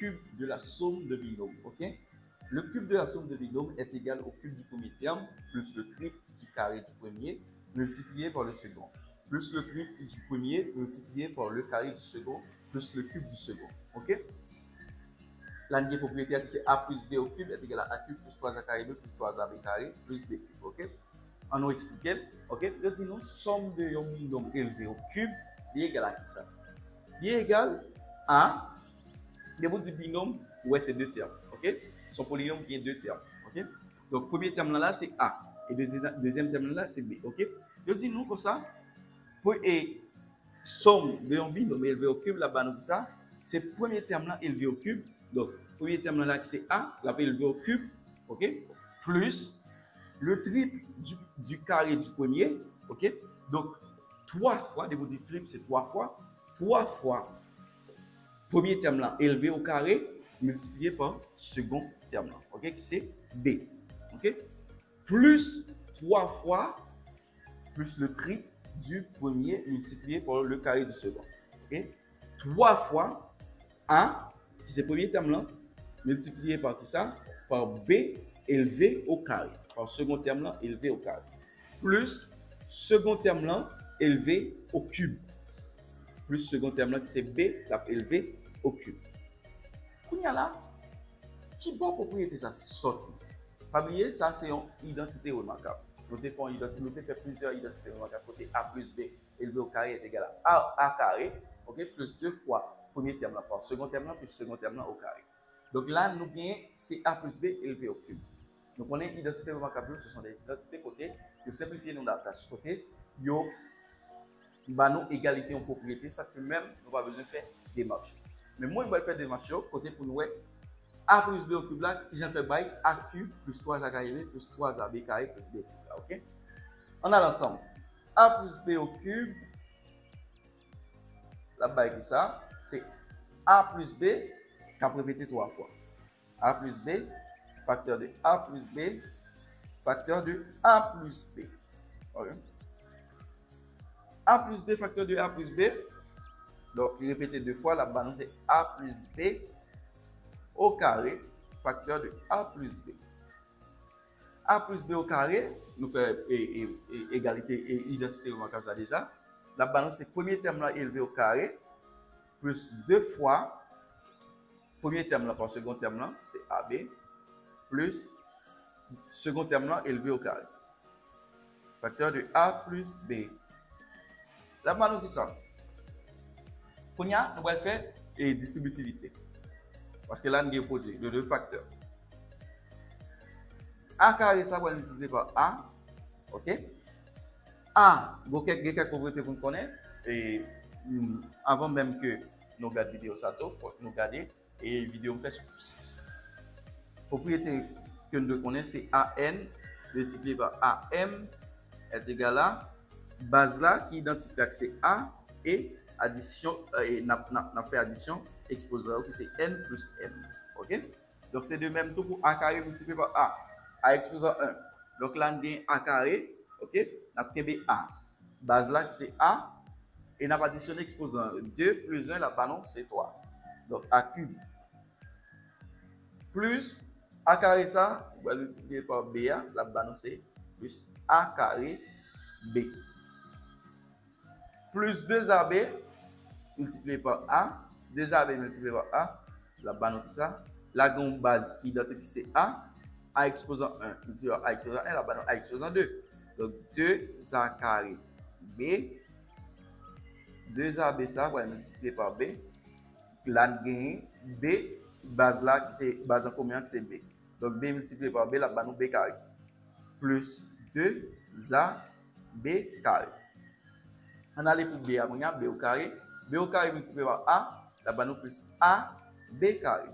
cube de la somme de binôme. ok? Le cube de la somme de binôme est égal au cube du premier terme plus le triple du carré du premier multiplié par le second, plus le triple du premier multiplié par le carré du second plus le cube du second. ok? L'année propriétaire qui c'est a plus b au cube est égal à a cube plus 3a carré b plus 3ab carré plus b cube. ok? On nous explique. ok? Nous, somme de un binôme élevé au cube est égal à qui ça? Est égal à, de vous dire binôme, ouais, c'est deux termes. ok? Son polynôme vient deux termes. ok? Donc, premier terme là, c'est A. Et deuxième, terme là, c'est B. ok? Je dis nous comme ça, pour et somme de un binôme élevé au cube, là-bas, nous ça, c'est premier terme là élevé au cube. Donc, premier terme là, c'est A, là, élevé au cube, ok? Plus le triple du, du carré du premier, ok? Donc, trois fois, de vous dire triple, c'est trois fois. Trois fois premier terme là élevé au carré multiplié par second terme là, ok, qui c'est B, ok, plus trois fois plus le triple du premier multiplié par le carré du second, ok, trois fois A, qui c'est premier terme là, multiplié par qui ça, par B élevé au carré, par second terme là élevé au carré, plus second terme là élevé au cube, plus second terme là qui c'est B élevé au cube. Kounya là, qui bon propriété? Pas oublier, ça c'est une identité remarquable. Nous avons identité, nous fait plusieurs identités remarquables. Côté A plus B élevé au carré est égal à A, A carré, ok, plus deux fois premier terme là par second terme plus second terme là au carré. Donc là, nous bien, c'est A plus B élevé au cube. Donc on a une identité remarquable, ce sont des identités côté, de simplifier nos tâche. Côté, yo, bah nous égalité en propriété, ça que même, nous pas besoin de faire démarche. Mais moi, je vais faire des marches côté pour nous. A plus B au cube là, qui j'en fais bail, A cube plus 3A carré plus 3AB carré plus B cube là, ok? On a l'ensemble. A plus B au cube, la bail qui ça, c'est A plus B, qui a trois fois. A plus B, facteur de A plus B, facteur de A plus B. A plus B, facteur de A plus B, donc, répéter deux fois, la balance c'est A plus B au carré, facteur de A plus B. A plus B au carré, nous faisons égalité et identité ça déjà. La balance c'est premier terme là élevé au carré, plus deux fois, premier terme là par second terme là, c'est AB, plus second terme là élevé au carré. Facteur de A plus B. La balance qui ça? Konya, nou wèl fè e distributivite. Paske lan gen prodje, de dè faktor. A kare sa wèl multiple par A, ok? A, gò kek gè kek kovrete pou m konè, e avon mèm ke nou gade video sa to, nou gade, e video m fè sou. Propriété ke nou de konè, se AN, multiple par AM, et egal a, base la ki identik lak se A, e addition, euh, et n'a fait addition exposé qui c'est n plus m. OK? Donc, c'est de même tout pour a carré multiplié par a. a exposant 1. Donc, là, on a a carré. OK? On a a. Base là, c'est a. Et on a additionné exposant 2 plus 1, là-bas, c'est 3. Donc, a cube. Plus a carré ça, on va multiplier par b. Là-bas, non, c'est plus a carré b. Plus 2ab multiple par A, deja be multiple par A, la banon ki sa, la gen ou baz ki dati ki se A, A eksposan 1, multiple par A eksposan 1, la banon A eksposan 2. Donk 2 sa kare B, 2A B sa kwa multiple par B, lan gen B, baz la ki se, baz an komyan ki se B. Donk B multiple par B, la banon B kare. Plus 2A B kare. An ale pou B a mwen ya, B ou kare, B au carré multiplié par A, là-bas nous plus A, B carré.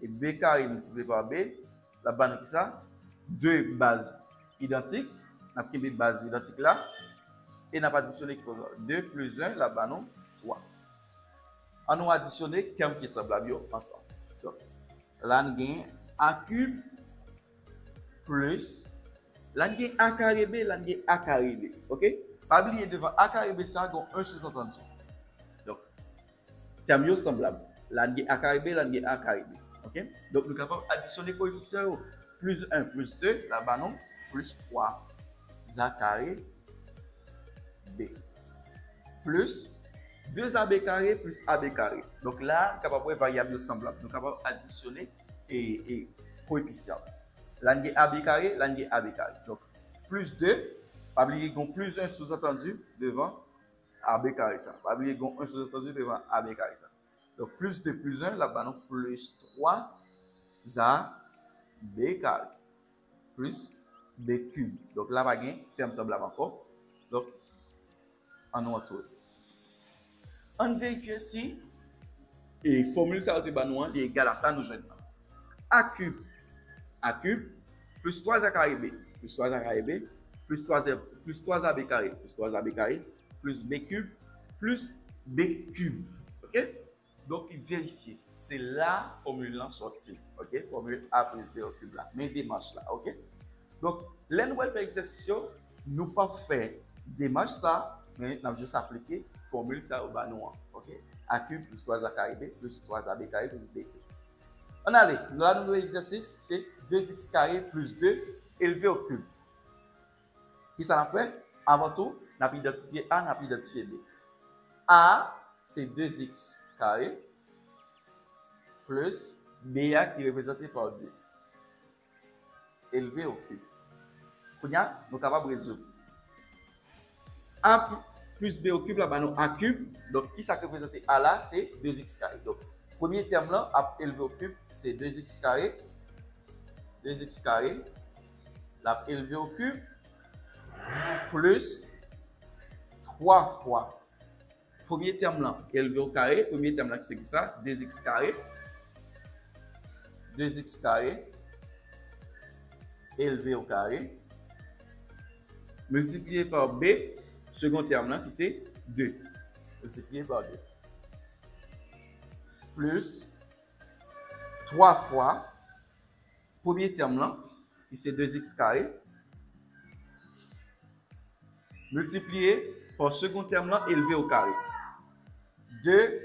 Et B carré multiplié par B, là-bas nous qui ça? Deux bases identiques. On a pris deux bases identiques là. Et on a additionné 2 plus 1, là-bas nous 3. On a additionné termes qui semblables ensemble. Donc, là, a A cube plus, là, on a carré B, là, on a carré B. OK? Pas oublier devant A carré B, ça, on a un sous-entendu. Termes semblables. lan gen A carré B, lan gen A carré B. Ok? Donc, nous capable additionner coefficient plus 1 plus 2, là, bah non, plus 3 A carré B. Plus 2AB carré plus AB carré. Donc là, nous capable de variable semblable. Nous capable additionner et, et coefficient. Là, nous AB carré, là, nous AB carré. Donc, plus 2, pas oublier plus 1 sous-entendu devant AB carré ça. Pas oublier qu'on 1 sous-entendu devant AB carré ça. Donc, plus 2 plus 1, là-bas, donc plus 3 A B carré. Plus B cube. Donc là, va terme semblable encore. Donc, en nous retrouve. On vérifie si et formule ça est égal à ça nous joignons. A cube A cube plus 3A carré B plus 3A carré B plus 3A plus 3AB carré plus 3AB carré plus B cube plus B cube. OK? Donc, vérifiez. C'est la formule là sortie. OK? Formule A plus B au cube là. Mais démarche là. OK? Donc, les nouvelles exercitions, nous pas faire démarche ça, mais nous avons juste appliqué formule ça au bas noir. OK? A cube plus 3A carré B plus 3AB carré plus B cube. On a les, là, nouvel exercice, c'est 2x carré plus 2 élevé au cube. Qui ça a fait? Avant tout, nap identifiye A, nap identifiye B. A, se 2x kare, plus B a ki reprezentè par 2. Eleve ou kub. Kounya, nou kapab rezou. A plus B ou kub la ba nou A kub, donk ki sa reprezentè A la, se 2x kare. Donk, premier term la, ap eleve ou kub, se 2x kare, 2x kare, la ap eleve ou kub, plus 3 fois. Premier terme là, élevé au carré. Premier terme là, c'est ça, 2x carré. 2x carré élevé au carré multiplié par b second terme là qui c'est 2 multiplié par 2 plus 3 fois premier terme là qui c'est 2x carré multiplié par second terme là élevé au carré. 2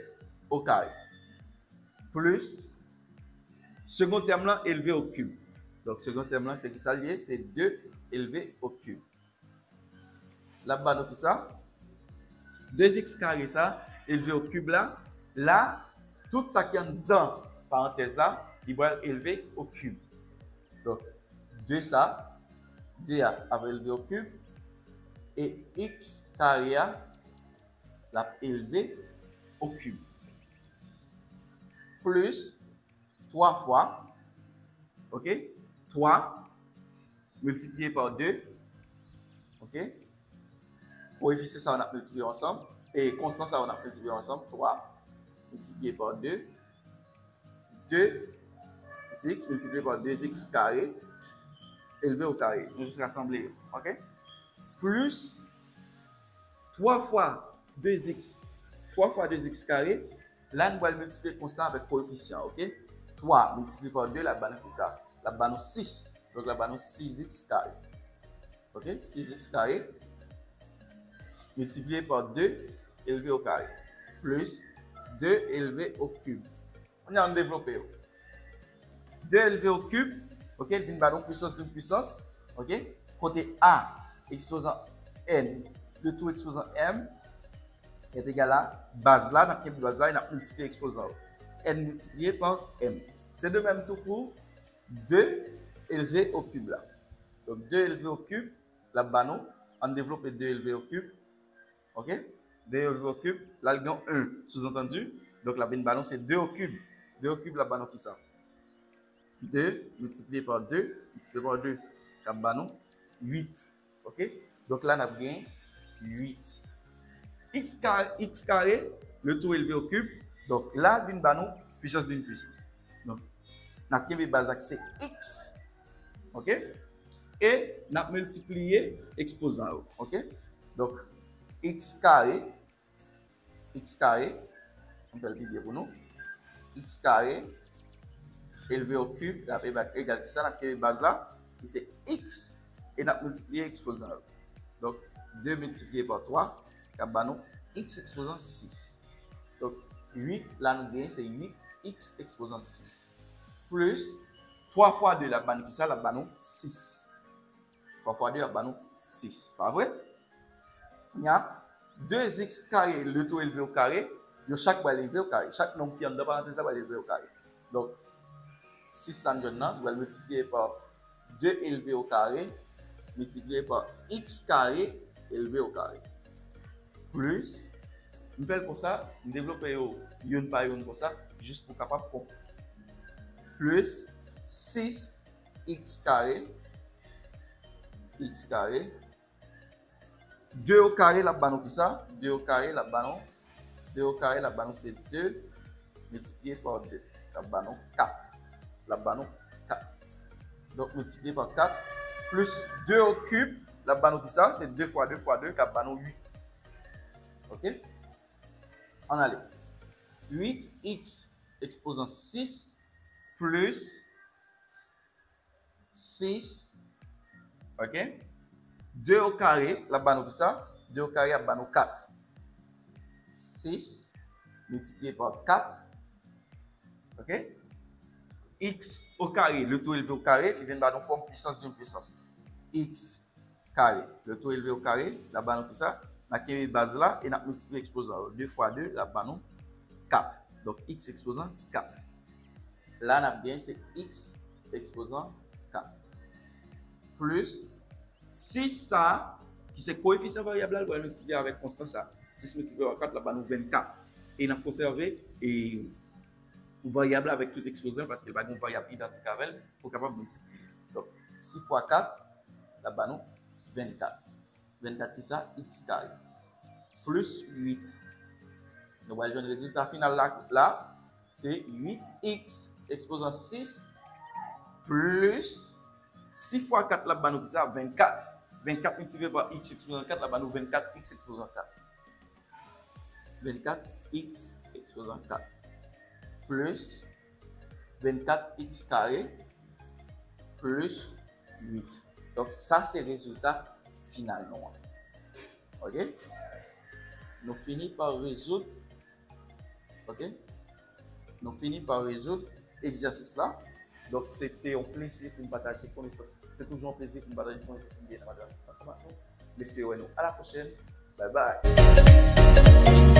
au carré. Plus second terme là élevé au cube. Donc second terme là c'est qui ça lié? C'est 2 élevé au cube. Là-bas, donc ça, 2x carré ça, élevé au cube là, là, tout ça qui est dans parenthèse là, il va être élevé au cube. Donc, 2 ça, 2 a élevé au cube, et x carré l'a élevé au cube. Plus 3 fois, ok, 3 multiplié par 2, ok, coefficient, ça, on a multiplié ensemble. Et constant, ça, on a multiplié ensemble. 3 multiplié par 2. 2 x multiplié par 2x carré élevé au carré. Vais juste rassembler. OK? Plus 3 fois 2x. 3 fois 2x carré. Là, on va multiplier constant avec coefficient. OK? 3 multiplié par 2, la banane, c'est ça? La banane 6. Donc, la banane 6x carré. OK? 6x carré multiplié par 2 élevé au carré, plus 2 élevé au cube. On est en développé. 2 élevé au cube, ok, une ballon puissance d'une puissance, ok, côté A exposant N, le tout exposant M est égal à base là, dans la base là, il a multiplié exposant N multiplié par M. C'est de même tout pour 2 élevé au cube là. Donc 2 élevé au cube, la ballon, on développe 2 élevé au cube, Ok? 2 au cube. Là, il y a 1 sous-entendu. Donc, la ballon, c'est 2 au cube. 2 au cube, la ballon qui ça? 2 multiplié par 2, multiplié par 2, la ballon, 8. Ok? Donk la nap gen 8. X kare, x kare, le tou elve o kub. Donk la bin banou, pwisans bin pwisans. Donk, nap gen bi bazak se x. Ok? E nap multipliye ekspozan ou. Ok? Donk, x kare, x kare, an pel pi diye pou nou, x kare, elve o kub, nap e bak e gati sa, nap gen bi baz la, ki se x e nap multipliye ekspozan nou. Donk, 2 multipliye par 3, kap ba nou x ekspozan 6. Donk, 8, la nou genye se 8 x ekspozan 6. Plus, 3 fwa 2 la ba nou ki sa, la ba nou 6. 3 fwa 2 la ba nou 6. Pa vre? Nya, 2x kare, le to eleve ou kare, yo chak ba eleve ou kare. Chak nou ki an da parantez la ba eleve ou kare. Donk, 6 an jen nan, yo al multipliye par 2 eleve ou kare, multiplié par x carré élevé au carré. Plus, nous faisons comme ça, nous développons une par une comme ça, juste pour capable comprendre. Plus 6x carré, x carré, 2 au carré la banon qui ça, 2 au carré la banon, 2 au carré la banon c'est 2, multiplié par 2, la banon 4, la banon 4. Donc multiplié par 4, plus 2 au cube, la banon qui ça, c'est 2 fois 2 fois 2, la banon 8. Ok? On allait. 8x exposant 6 plus 6, ok? 2 au carré, la banon qui ça, 2 au carré, la banon 4. 6 multiplié par 4, ok? x au carré, le taux élevé au carré, il vient de nous forme puissance d'une puissance. X carré, le taux élevé au carré, la banon tout ça, la base là, et on multiplié exposant 2 fois 2, la banon 4. Donc x exposant 4. Là, on a bien, c'est x exposant 4. Plus 6 ça, qui c'est coefficient variable, on va multiplier avec constant ça. 6 multiplié par 4, la banon 24. Et on a conservé, et variable avec tout exposant parce qu'il va une variable identique avec elle pour capable multiplier. Donc, 6 fois 4, la ba nou 24. 24 ki sa, x kare. Plus 8. Nou wale joun rezultat final la, la se 8x eksposan 6 plus 6 x 4 la ba nou ki sa, 24. 24 multiplié par x exposant 4, la ba nou 24x exposant 4. 24x exposant 4. Plus 24x carré plus 8. Donc, ça, c'est le résultat final. OK? Nous finissons par résoudre. OK? Nous finissons par résoudre l'exercice là. Donc, c'était un plaisir pour nous partager connaissances. C'est toujours un plaisir pour nous partager connaissances bien ensemble. J'espère nous à la prochaine. Bye bye.